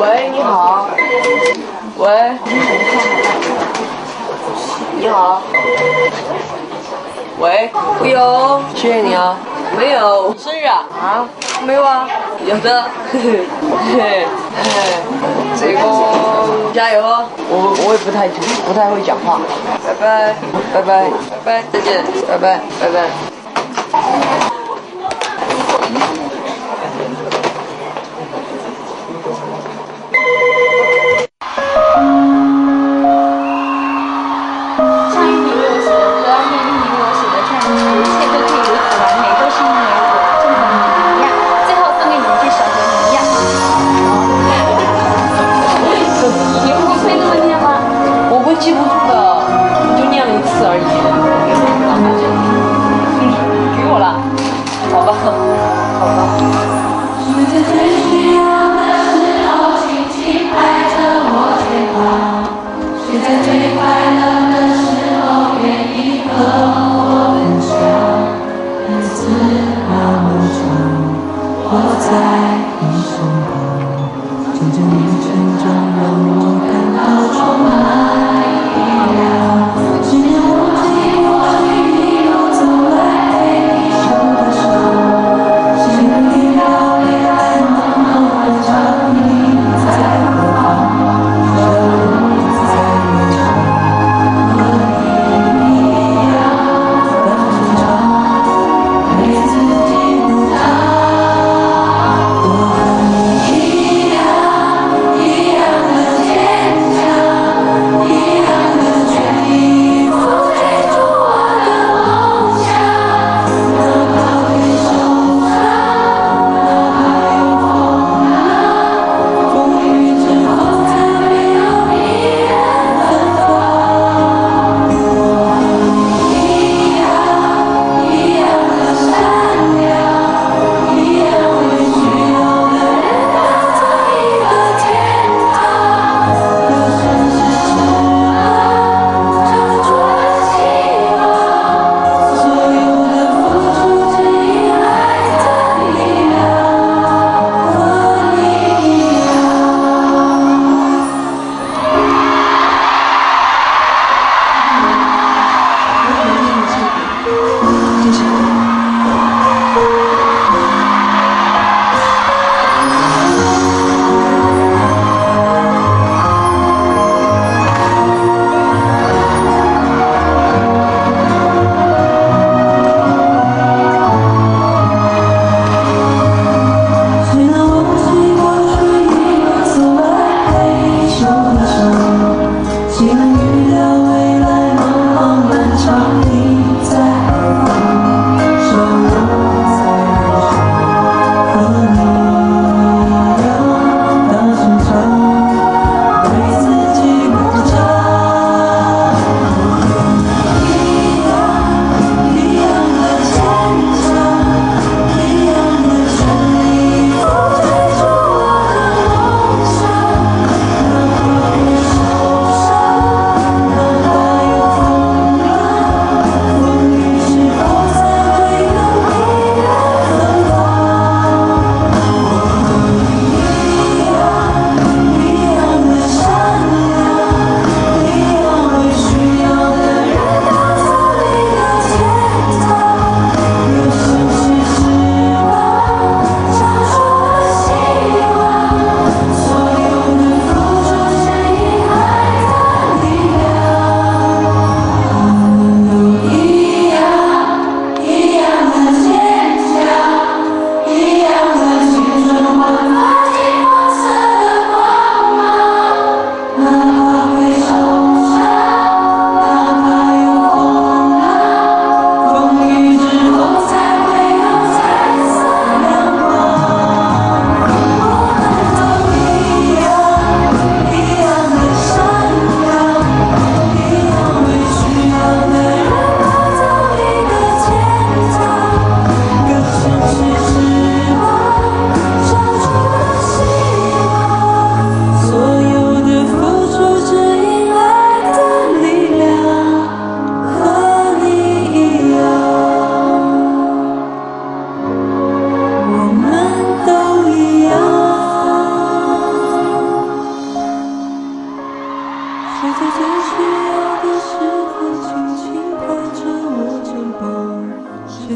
喂，你好。喂。你好。喂，不有，谢谢你啊。没有，生日啊？啊，没有啊。有的，嘿嘿嘿嘿，这个加油哦，我我也不太不太会讲话。拜拜，拜拜拜拜，再见，拜拜拜拜。一切都可以如此完美，都是因为我正和你们一样。最后送给你们这首和你一样。你会会那么念吗？我会记不住的，就念了一次而已。给我了，好吧，好吧。一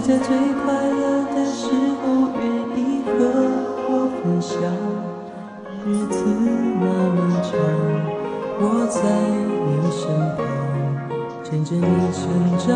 最快乐的时候，愿意和我分享。日子那么长，我在你身旁，见证你成长，